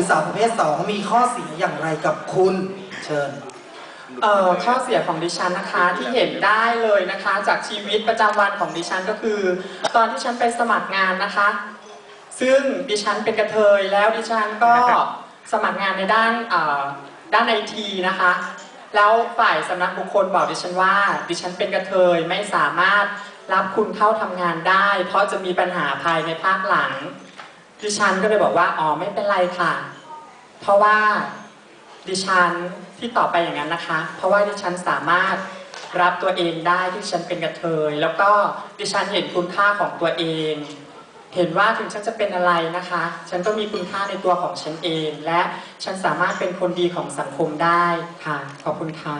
รือสาวประเภท2มีข้อเสียอย่างไรกับคุณ เชิญ เอ่อข้อเสียของดิฉันนะคะที่เห็นได้เลยนะคะ จากชีวิตประจำวันของดิฉันก็คือ ตอนที่ฉันไปสมัครงานนะคะ ซึ่งดิฉันเป็นกระเทยแล้วดิฉันก็สมัครงานในด้านเอ่อด้านไอทีนะคะ แล้วฝ่ายสำนักบุคคลบอกดิฉันว่า ดิฉันเป็นกระเทยไม่สามารถรับคุณเข้าทำงานได้ เพราะจะมีปัญหาภายในภาคหลัง ดิฉันก็เลยบอกว่าอ๋อไม่เป็นไรค่ะ เพราะว่าดิฉันที่ตอบไปอย่างนั้นนะคะ เพราะว่าดิฉันสามารถรับตัวเองได้ที่ฉันเป็นกระเทย แล้วก็ดิฉันเห็นคุณค่าของตัวเอง เห็นว่าถึงฉันจะเป็นอะไรนะคะ ฉันก็มีคุณค่าในตัวของฉันเอง และฉันสามารถเป็นคนดีของสังคมได้ค่ะ ขอบคุณค่ะ